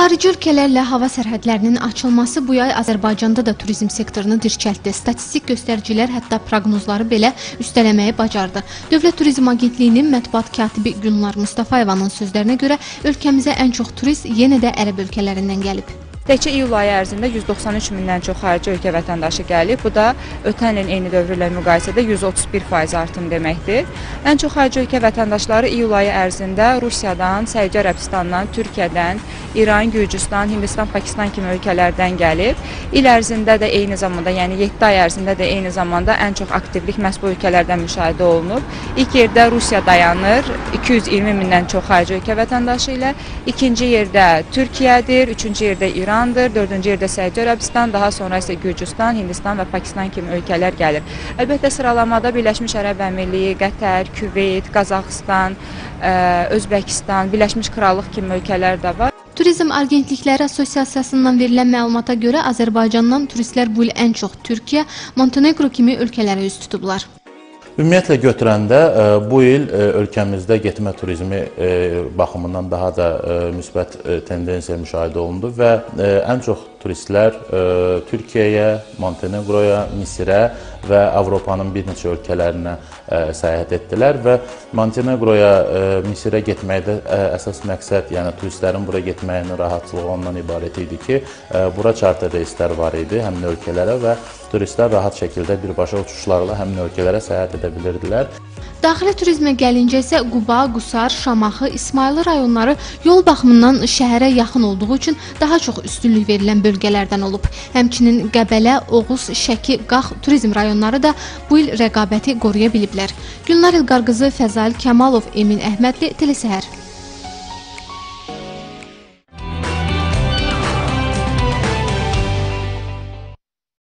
Xarici ölkələrlə hava sərhədlərinin açılması bu yay Azərbaycanda da turizm sektorunu dirçəltdi. Statistik göstəricilər hətta proqnozları belə üstələməyi bacardı. Dövlət Turizm Agentliyinin mətbuat katibi Gülnar Mustafayevanın sözlərinə görə ölkəmizə ən çox turist yenə də ərəb ölkələrindən gəlib. Təkcə iyul ayı ərzində 193 mindən çox xarici ölkə vətəndaşı gəlib. Bu da ötən ilin eyni dövrü ilə müqayisədə 131% artım deməkdir. Ən çox xarici ölkə vətəndaşları iyul ayı ərzində Rusiyadan, Səudiyyə Ərəbistandan, Türkiyədən, İran, Gürcüstan, Hindistan, Pakistan kimi ölkələrdən gəlib. İl ərzində də eyni zamanda, yəni 7 ay ərzində də eyni zamanda ən çox aktivlik məhz bu ölkələrdən müşahidə olunub. İlk yerdə Rusiya dayanır, 220 mindən çox xarici ölkə vətəndaşı ilə. İkinci yerdə Türkiyədir, üçüncü yerdə İrandır, dördüncü yerdə Səudiyyə Ərəbistan, daha sonra isə Gürcüstan, Hindistan və Pakistan kimi ölkələr gəlir. Əlbəttə sıralamada Birləşmiş Ərəb Əmirliyi, Qətər, Küveyt, Qazaxıstan, Özbəkistan, Birləşmiş Krallıq kimi ölkələr də var. Turizm Agentlikləri Assosiasiyasından verilən məlumata görə Azərbaycandan turistlər bu il ən çox Türkiyə, Montenegro kimi ölkələrə üz tutublar. Ümumiyyətlə götürəndə bu il ölkəmizdə getmə turizmi baxımından daha da müsbət tendensiya müşahidə olundu və ən çox turistlər Türkiyəyə, Monteneqroya, Misirə və Avropanın bir neçə ölkələrinə səyahət etdilər və Monteneqroya, Misirə getməkdə əsas məqsəd, yəni turistlərin bura getməyinin rahatçılığı ondan ibarət idi ki, bura charter reyslər var idi həmin ölkələrə və turistlər rahat şəkildə birbaşa uçuşlarla həmin ölkələrə səyahət edə bilirdilər. Daxili turizmə gəlincə isə Quba, Qusar, Şamaxı, İsmayılı rayonları yol baxımından şəhərə yaxın olduğu üçün daha çox üstünlük verilən bölgələrdən olub. Həmçinin Qəbələ, Oğuz, Şəki, Qax turizm rayonları da bu il rəqabəti qoruya biliblər. Gülnar İlqar qızı Fəzail Kamalov, Emin Əhmədli, Telesəhər.